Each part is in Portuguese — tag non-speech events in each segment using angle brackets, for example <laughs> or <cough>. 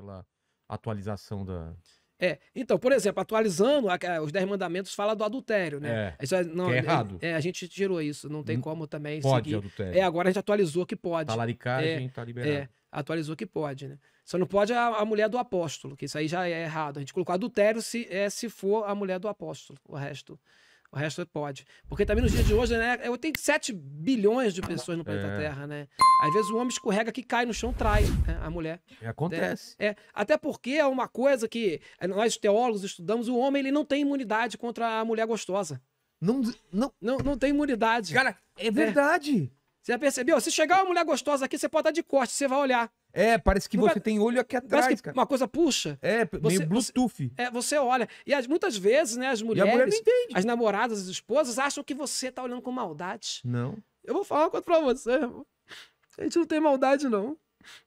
pela atualização da. É, então, por exemplo, atualizando, os Dez Mandamentos fala do adultério, né? É, Isso é, não, que é errado. É, a gente tirou isso, não tem Não como também pode seguir. adultério. É, agora a gente atualizou que pode. Talaricagem tá liberado. É, atualizou que pode, né? Só não pode a, a mulher do apóstolo, que isso aí já é errado. A gente colocou adultério se, é, se for a mulher do apóstolo. O resto, o resto pode. Porque também nos dias de hoje, né? Eu tenho 7 bilhões de pessoas no planeta É. Terra, né? Às vezes o homem escorrega que cai no chão, trai né, a mulher. Acontece. É, até porque é uma coisa que eh, nós teólogos estudamos, o homem ele não tem imunidade contra a mulher gostosa. Não, não. Não, não tem imunidade. Cara, é verdade. Você já percebeu? Se chegar uma mulher gostosa aqui, você pode estar de corte, você vai olhar. É, parece que você tem olho aqui atrás, que cara. uma coisa puxa. É, Você- meio Bluetooth. É, você olha. E as- muitas vezes, né, as mulher mulheres, entende. as namoradas, as esposas, acham que você tá olhando com maldade. Não. Eu vou falar uma coisa pra você, irmão. A gente não tem maldade, não.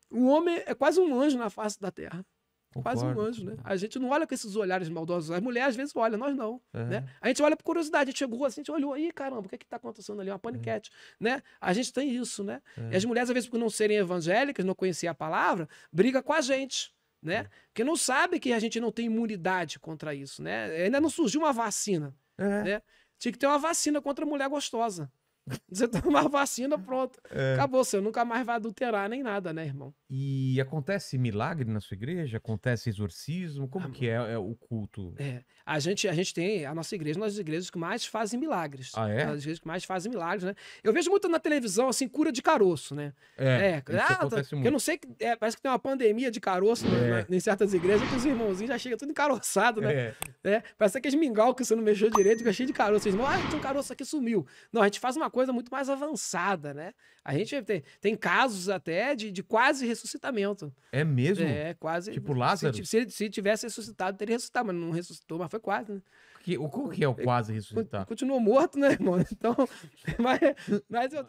O homem é quase um anjo na face da terra. Quase um Concordo. anjo, né? A gente não olha com esses olhares maldosos. As mulheres às vezes olham, nós não. É. Né? A gente olha por curiosidade, a gente chegou assim, a gente olhou aí, caramba, o que é que tá acontecendo ali? Uma paniquete, né? A gente tem isso, né? E as mulheres, às vezes, por não serem evangélicas, não conhecer a palavra, briga com a gente, né? Porque não sabe que a gente não tem imunidade contra isso, né? Ainda não surgiu uma vacina, É. né? Tinha que ter uma vacina contra a mulher gostosa. <laughs> Você toma uma vacina, pronto. É. Acabou, você nunca mais vai adulterar nem nada, né, irmão? E acontece milagre na sua igreja? Acontece exorcismo? Como Ah, que é, é o culto? É, a gente, a gente tem a nossa igreja, uma das igrejas que mais fazem milagres. Ah, é? Uma das igrejas que mais fazem milagres, né? Eu vejo muito na televisão, assim, cura de caroço, né? É, É, ah, acontece tá- muito. eu não sei, que- é, parece que tem uma pandemia de caroço na- É. em certas igrejas que os irmãozinhos já chegam tudo encaroçado, né? É. É, parece aqueles mingau que você não mexeu direito, fica cheio de caroço. Vocês, ah, tem um caroço aqui sumiu. Não, a gente faz uma coisa muito mais avançada, né? A gente tem, tem casos até de, de quase ressuscitamento. É mesmo? É, quase. Tipo se- Lázaro? Se, se tivesse ressuscitado, teria ressuscitado, mas não ressuscitou, mas foi quase, né? Que, o, que é o quase ressuscitar? Continuou morto, né, irmão? <laughs> Então, <laughs> mas, mas eu